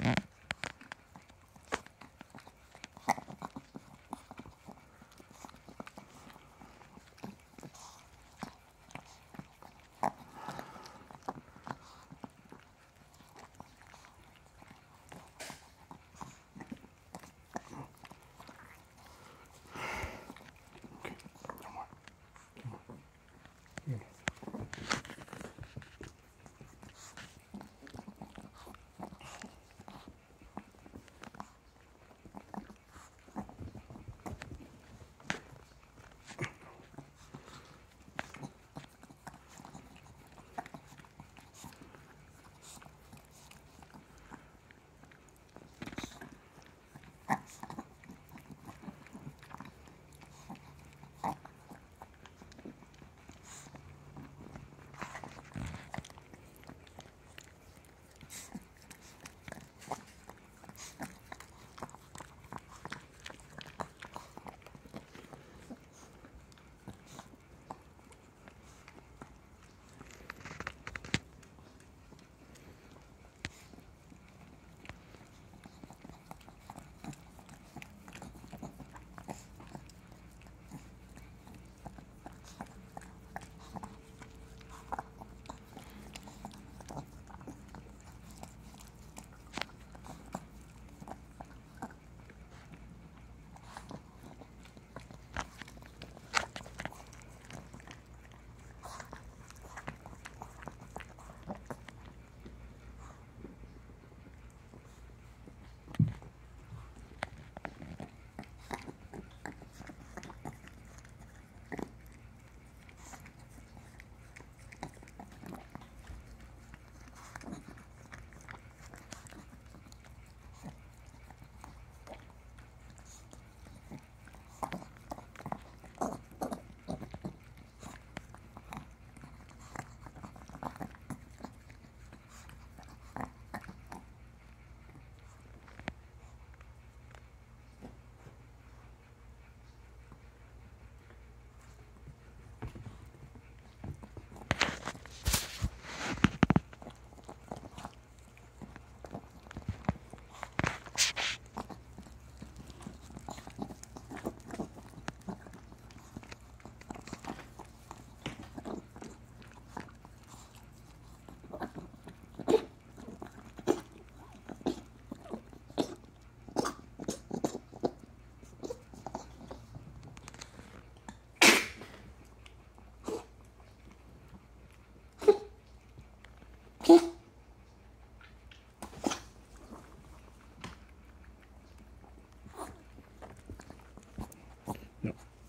Mm-hmm.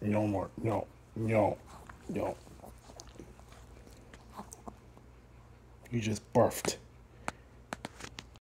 No more. No. No. No. You just barfed.